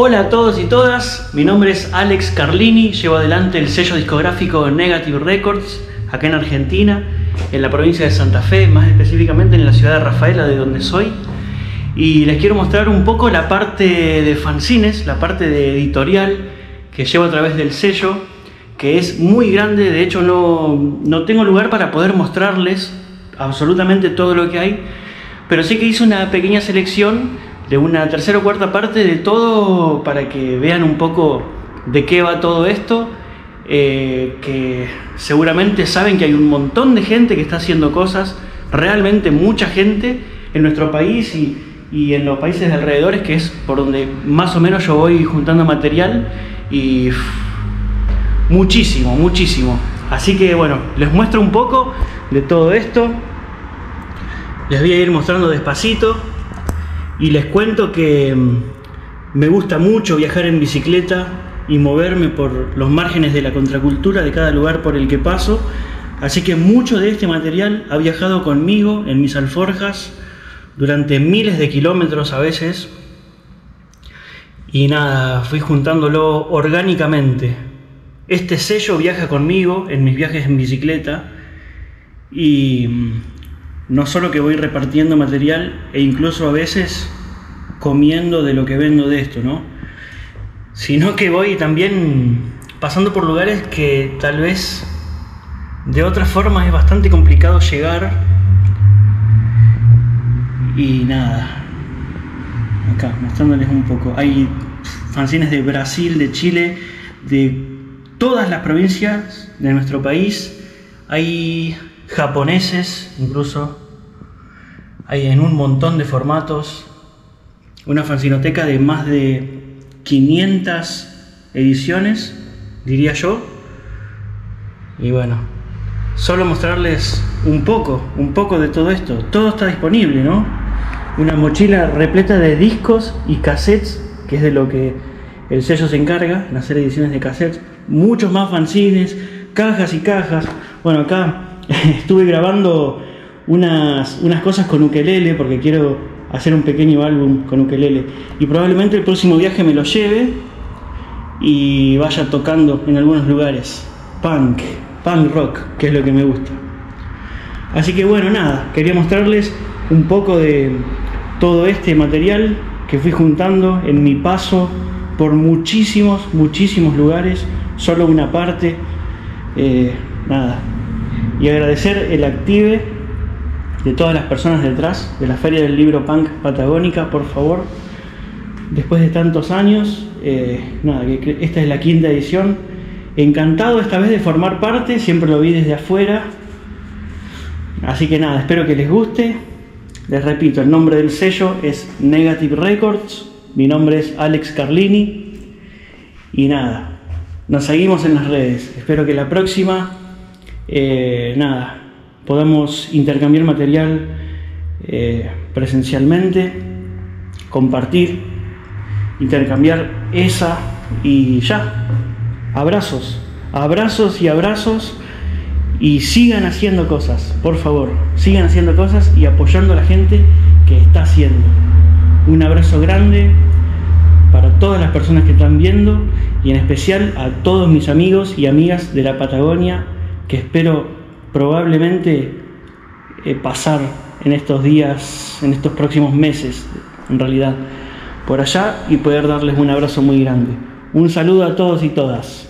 Hola a todos y todas, mi nombre es Alex Carlini, llevo adelante el sello discográfico Negative Records acá en Argentina, en la provincia de Santa Fe, más específicamente en la ciudad de Rafaela, de donde soy. Y les quiero mostrar un poco la parte de fanzines, la parte de editorial que llevo a través del sello, que es muy grande, de hecho no, no tengo lugar para poder mostrarles absolutamente todo lo que hay, pero sí que hice una pequeña selección de una tercera o cuarta parte de todo para que vean un poco de qué va todo esto, eh, que seguramente saben que hay un montón de gente que está haciendo cosas, realmente mucha gente en nuestro país y, y en los países de alrededores, que es por donde más o menos yo voy juntando material y muchísimo, muchísimo. Así que bueno, les muestro un poco de todo esto. Les voy a ir mostrando despacito y les cuento que mm, me gusta mucho viajar en bicicleta y moverme por los márgenes de la contracultura de cada lugar por el que paso. Así que mucho de este material ha viajado conmigo en mis alforjas durante miles de kilómetros a veces. Y nada, fui juntándolo orgánicamente. Este sello viaja conmigo en mis viajes en bicicleta y mm, no solo que voy repartiendo material e incluso a veces comiendo de lo que vendo de esto, ¿no? Sino que voy también pasando por lugares que tal vez de otra forma es bastante complicado llegar. Y nada, acá mostrándoles un poco. Hay fanzines de Brasil, de Chile, de todas las provincias de nuestro país. Hay japoneses, incluso. Hay en un montón de formatos. Una fanzinoteca de más de 500 ediciones, diría yo. Y bueno, solo mostrarles un poco, un poco de todo esto. Todo está disponible, ¿no? Una mochila repleta de discos y cassettes, que es de lo que el sello se encarga, en hacer ediciones de cassettes. Muchos más fanzines, cajas y cajas. Bueno, acá estuve grabando unas, unas cosas con ukelele porque quiero hacer un pequeño álbum con ukelele. Y probablemente el próximo viaje me lo lleve y vaya tocando en algunos lugares. Punk, punk rock, que es lo que me gusta. Así que bueno, nada, quería mostrarles un poco de todo este material que fui juntando en mi paso por muchísimos, muchísimos lugares, solo una parte. Eh, nada, y agradecer el active de todas las personas detrás de la Feria del Libro Punk Patagónica, por favor. Después de tantos años, eh, nada, esta es la quinta edición. Encantado esta vez de formar parte, siempre lo vi desde afuera. Así que nada, espero que les guste. Les repito, el nombre del sello es Negative Records. Mi nombre es Alex Carlini. Y nada, nos seguimos en las redes. Espero que la próxima eh, nada, podamos intercambiar material eh, presencialmente, compartir, intercambiar esa y ya. Abrazos, abrazos y abrazos y sigan haciendo cosas, por favor, sigan haciendo cosas y apoyando a la gente que está haciendo. Un abrazo grande para todas las personas que están viendo y en especial a todos mis amigos y amigas de la Patagonia que espero probablemente eh, pasar en estos días, en estos próximos meses, en realidad, por allá y poder darles un abrazo muy grande. Un saludo a todos y todas.